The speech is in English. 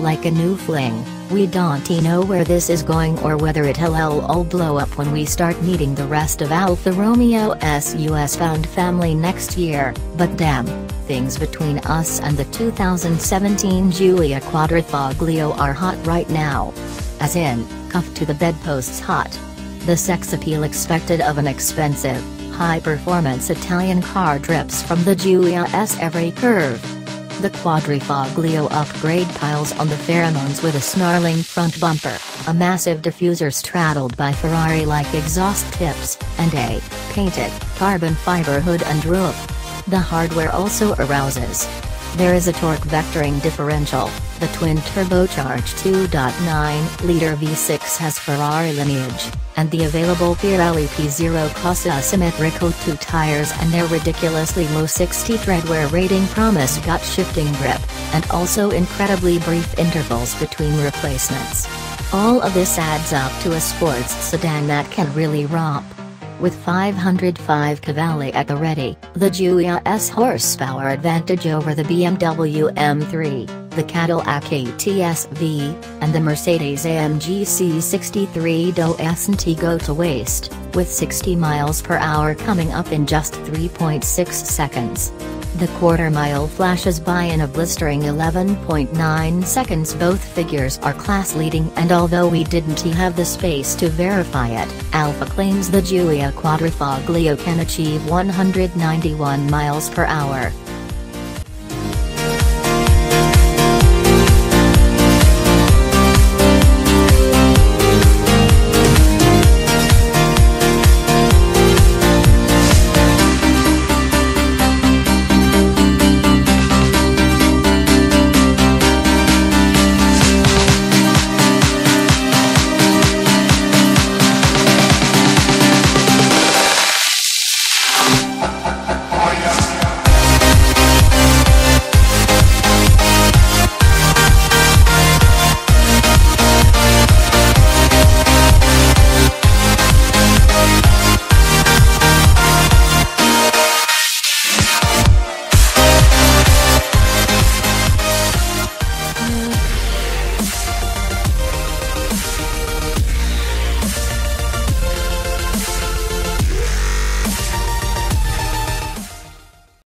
a new fling. We don't know where this is going or whether it'll all blow up when we start meeting the rest of Alfa Romeo's US found family next year, but damn, things between us and the 2017 Giulia Quadrifoglio are hot right now. As in, cuffed to the bedposts hot. The sex appeal expected of an expensive, high-performance Italian car drips from the Giulia's every curve. The Quadrifoglio upgrade piles on the pheromones with a snarling front bumper, a massive diffuser straddled by Ferrari-like exhaust tips, and a painted carbon fiber hood and roof. The hardware also arouses. There is a torque vectoring differential, the twin-turbocharged 2.9-liter V6 has Ferrari lineage, and the available Pirelli P0 Corsa Symmetrico 2 tires and their ridiculously low 60 treadwear rating promise gut shifting grip, and also incredibly brief intervals between replacements. All of this adds up to a sports sedan that can really romp. With 505 cavalli at the ready, the Giulia's horsepower advantage over the BMW M3, the Cadillac ATS-V, and the Mercedes-AMG C63 doesn't go to waste, with 60 miles per hour coming up in just 3.6 seconds. The quarter mile flashes by in a blistering 11.9 seconds both figures are class leading and although we didn't have the space to verify it, Alfa claims the Giulia Quadrifoglio can achieve 191 miles per hour.